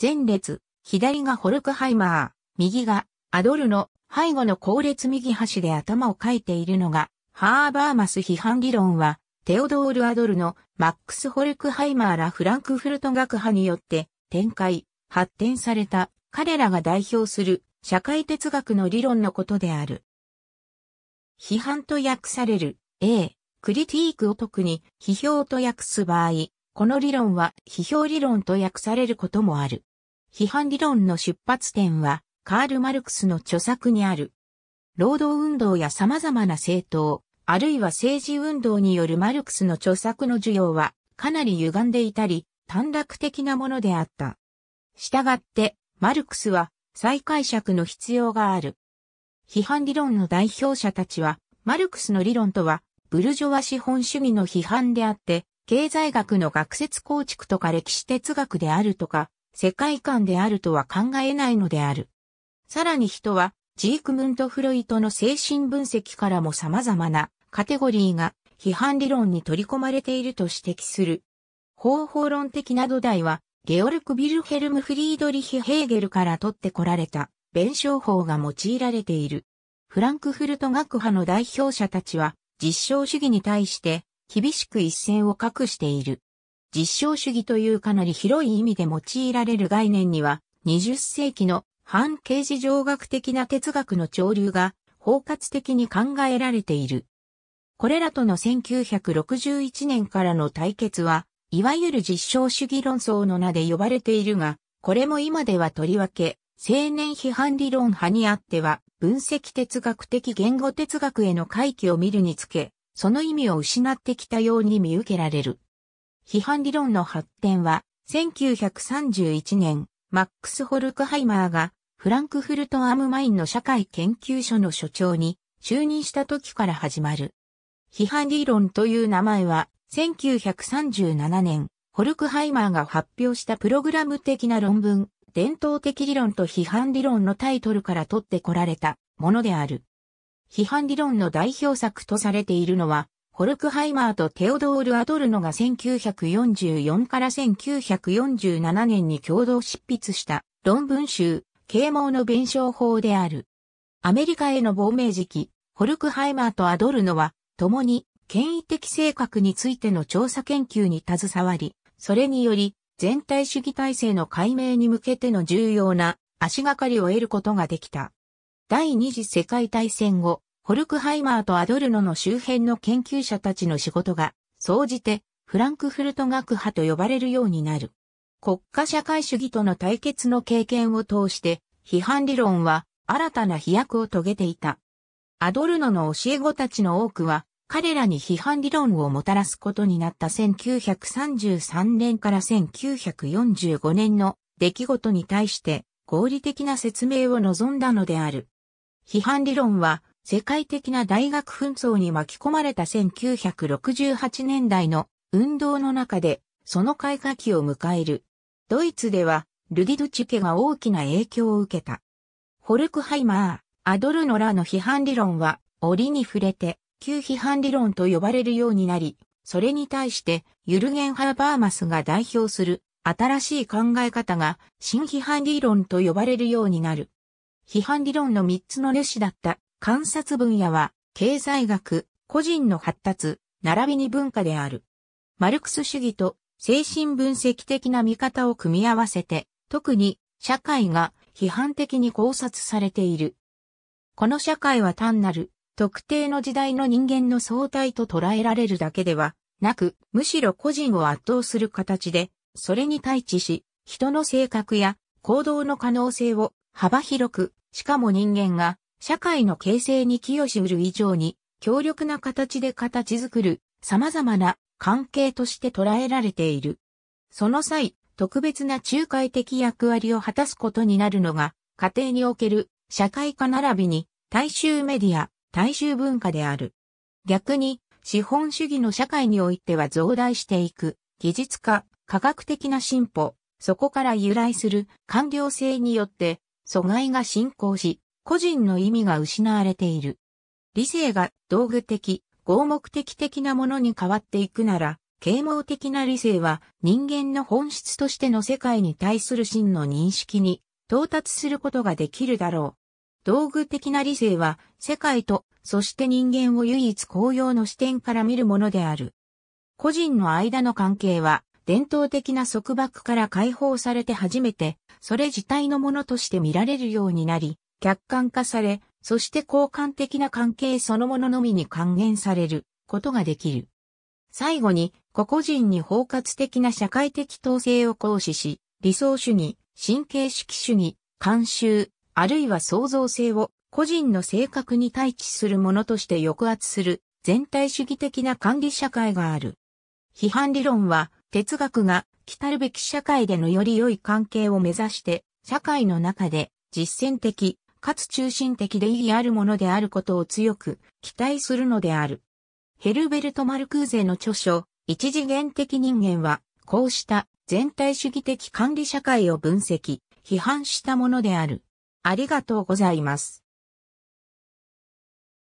前列、左がホルクハイマー、右がアドルノ、背後の後列右端で頭をかいているのが、ハーバーマス批判理論は、テオドール・アドルノ、マックス・ホルクハイマーらフランクフルト学派によって展開、発展された彼らが代表する社会哲学の理論のことである。批判と訳される A、クリティークを特に批評と訳す場合、この理論は批評理論と訳されることもある。批判理論の出発点はカール・マルクスの著作にある。労働運動や様々な政党、あるいは政治運動によるマルクスの著作の需要はかなり歪んでいたり、短絡的なものであった。したがって、マルクスは再解釈の必要がある。批判理論の代表者たちは、マルクスの理論とは、ブルジョワ資本主義の批判であって、経済学の学説構築とか歴史哲学であるとか、世界観であるとは考えないのである。さらに人は、ジークムント・フロイトの精神分析からも様々なカテゴリーが批判理論に取り込まれていると指摘する。方法論的な土台は、ゲオルク・ビルヘルム・フリードリヒ・ヘーゲルから取ってこられた弁証法が用いられている。フランクフルト学派の代表者たちは、実証主義に対して厳しく一線を画している。実証主義というかなり広い意味で用いられる概念には、20世紀の反刑事上学的な哲学の潮流が包括的に考えられている。これらとの1961年からの対決は、いわゆる実証主義論争の名で呼ばれているが、これも今ではとりわけ、青年批判理論派にあっては、分析哲学的言語哲学への回帰を見るにつけ、その意味を失ってきたように見受けられる。批判理論の発展は、1931年、マックス・ホルクハイマーが、フランクフルト・アムマインの社会研究所の所長に就任した時から始まる。批判理論という名前は、1937年、ホルクハイマーが発表したプログラム的な論文、伝統的理論と批判理論のタイトルから取ってこられたものである。批判理論の代表作とされているのは、ホルクハイマーとテオドール・アドルノが1944から1947年に共同執筆した論文集、啓蒙の弁証法である。アメリカへの亡命時期、ホルクハイマーとアドルノは、共に権威的性格についての調査研究に携わり、それにより全体主義体制の解明に向けての重要な足がかりを得ることができた。第二次世界大戦後、ホルクハイマーとアドルノの周辺の研究者たちの仕事が、総じてフランクフルト学派と呼ばれるようになる。国家社会主義との対決の経験を通して、批判理論は新たな飛躍を遂げていた。アドルノの教え子たちの多くは、彼らに批判理論をもたらすことになった1933年から1945年の出来事に対して合理的な説明を望んだのである。批判理論は世界的な大学紛争に巻き込まれた1968年代の運動の中でその開花期を迎える。ドイツではルディドチケが大きな影響を受けた。ホルクハイマー、アドルノらの批判理論は折に触れて旧批判理論と呼ばれるようになり、それに対してユルゲン・ハーバーマスが代表する新しい考え方が新批判理論と呼ばれるようになる。批判理論の三つの主だった観察分野は経済学、個人の発達、並びに文化である。マルクス主義と精神分析的な見方を組み合わせて、特に社会が批判的に考察されている。この社会は単なる特定の時代の人間の相対と捉えられるだけではなく、むしろ個人を圧倒する形で、それに対峙し、人の性格や行動の可能性を幅広く、しかも人間が社会の形成に寄与しうる以上に強力な形で形作る様々な関係として捉えられている。その際、特別な仲介的役割を果たすことになるのが、家庭における社会化並びに大衆メディア、大衆文化である。逆に、資本主義の社会においては増大していく、技術化、科学的な進歩、そこから由来する官僚性によって、阻害が進行し、個人の意味が失われている。理性が道具的、合目的的なものに変わっていくなら、啓蒙的な理性は人間の本質としての世界に対する真の認識に到達することができるだろう。道具的な理性は世界とそして人間を唯一公用の視点から見るものである。個人の間の関係は伝統的な束縛から解放されて初めてそれ自体のものとして見られるようになり、客観化され、そして交換的な関係そのもののみに還元されることができる。最後に、個々人に包括的な社会的統制を行使し、理想主義、神経式主義、慣習、あるいは創造性を個人の性格に対峙するものとして抑圧する全体主義的な管理社会がある。批判理論は哲学が来たるべき社会でのより良い関係を目指して社会の中で実践的かつ中心的で意義あるものであることを強く期待するのである。ヘルベルト・マルクーゼの著書、一次元的人間は、こうした全体主義的管理社会を分析、批判したものである。ありがとうございます。